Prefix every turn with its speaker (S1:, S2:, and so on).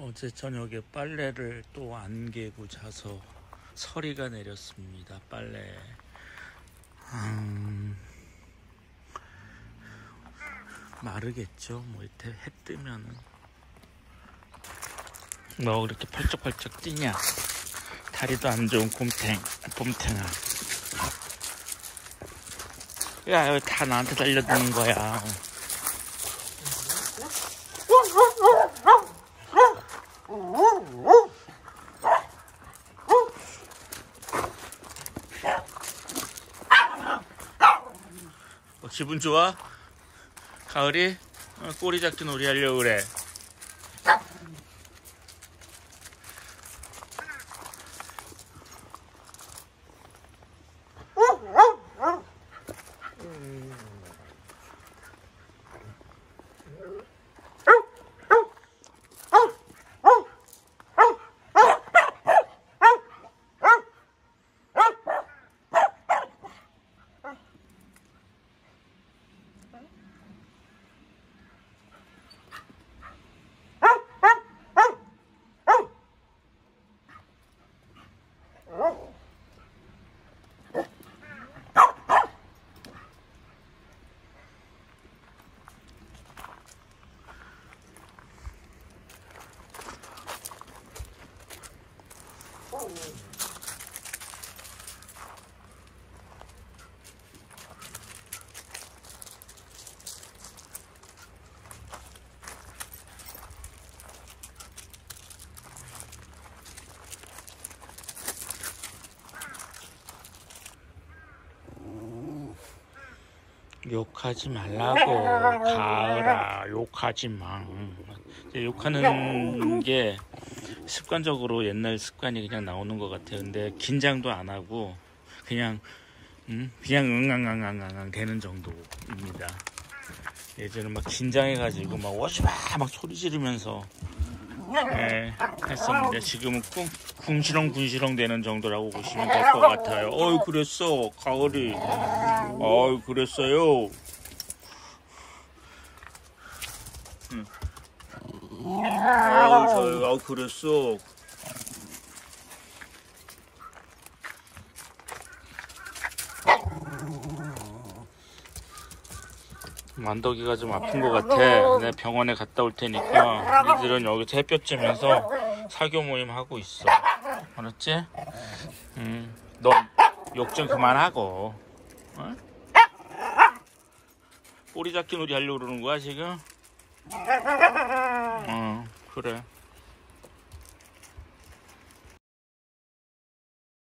S1: 어제 저녁에 빨래를 또 안 개고 자서 서리가 내렸습니다. 빨래. 음, 마르겠죠. 뭐 이렇게 해 뜨면은. 너 그렇게 펄쩍펄쩍 뛰냐? 다리도 안 좋은 곰탱, 곰탱아. 야, 왜다 나한테 달려드는 거야? 기분 좋아? 가을이? 어, 꼬리 잡기 놀이 하려고 그래. Oh, 욕하지 말라고. 가을아 욕하지 마. 욕하는 게 습관적으로 옛날 습관이 그냥 나오는 것 같아요. 근데 긴장도 안 하고 그냥 음, 그냥 응앙앙앙앙 되는 정도입니다. 예전에 막 긴장해가지고 막 오지마! 막 소리 지르면서 예, 했었는데 지금은 쿵, 궁시렁 궁시렁 되는 정도라고 보시면 될 것 같아요. 어이 그랬어 가을이. 어이 그랬어요. 응. 아우 저 아우 그랬어 만덕이가 좀 아픈 것 같아. 내가 병원에 갔다 올 테니까 니들은 여기서 햇볕 쬐면서 사교 모임 하고 있어. 알았지? 응. 넌욕 좀 그만하고. 어? 꼬리 잡기 놀이 하려고 그러는 거야 지금? 어 그래.